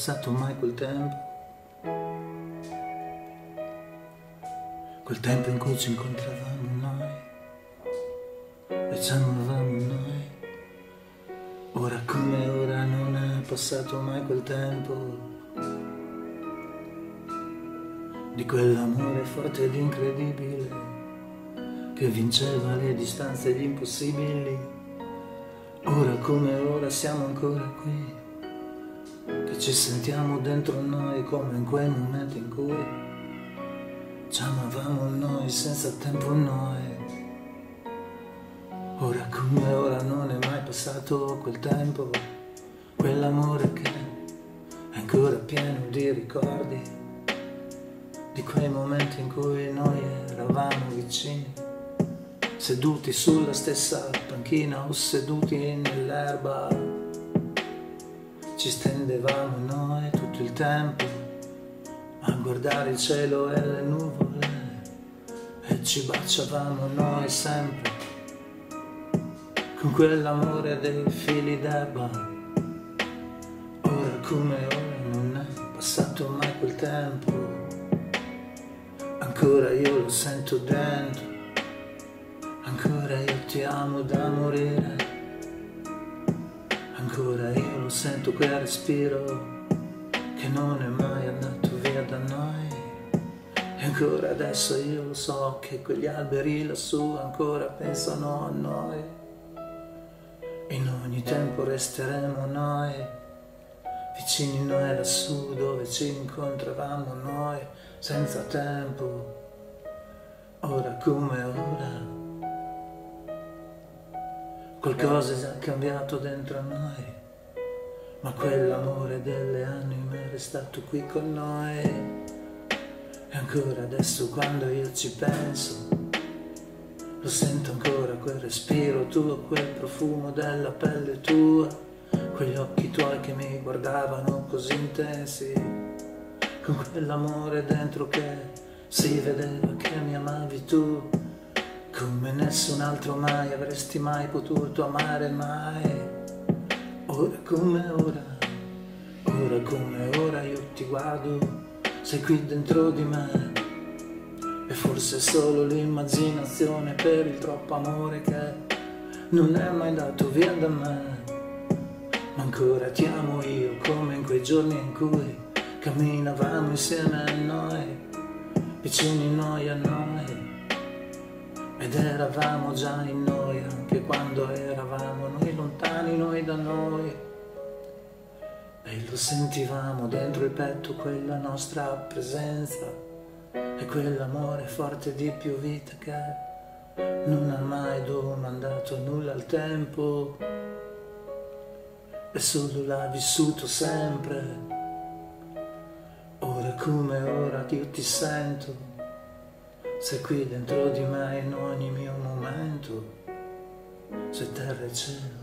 passato mai quel tempo? Quel tempo in cui ci incontravamo noi e ci amavamo noi. Ora come ora non è passato mai quel tempo di quell'amore forte ed incredibile che vinceva le distanze e gli impossibili. Ora come ora siamo ancora qui che ci sentiamo dentro noi come in quei momenti in cui ci amavamo noi senza tempo noi. Ora come ora non è mai passato quel tempo, quell'amore che è ancora pieno di ricordi, di quei momenti in cui noi eravamo vicini, seduti sulla stessa panchina o seduti nell'erba ci stendevamo noi tutto il tempo a guardare il cielo e le nuvole e ci baciavamo noi sempre con quell'amore dei fili d'erba. Ora come ora non è passato mai quel tempo, ancora io lo sento dentro, ancora io ti amo da morire ancora io lo sento quel respiro che non è mai andato via da noi. E ancora adesso io lo so che quegli alberi lassù ancora pensano a noi. In ogni tempo resteremo noi, vicini noi lassù dove ci incontravamo noi, senza tempo, ora come ora. Qualcosa è cambiato dentro noi, ma quell'amore delle anime è restato qui con noi. E ancora adesso quando io ci penso, lo sento ancora quel respiro tuo, quel profumo della pelle tua, quegli occhi tuoi che mi guardavano così intensi, con quell'amore dentro che si vedeva che mi amavi tu come nessun altro mai avresti mai potuto amare mai. Ora come ora, ora come ora io ti guardo, sei qui dentro di me. E forse è solo l'immaginazione per il troppo amore che non è mai andato via da me. Ma ancora ti amo io come in quei giorni in cui camminavamo insieme a noi, vicini noi a noi ed eravamo già in noi anche quando eravamo noi lontani noi da noi. E lo sentivamo dentro il petto quella nostra presenza e quell'amore forte di più vita che non ha mai domandato nulla al tempo e solo l'ha vissuto sempre. Ora come ora io ti sento sei qui dentro di me in ogni mio momento, sei terra e cielo.